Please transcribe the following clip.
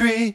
tree.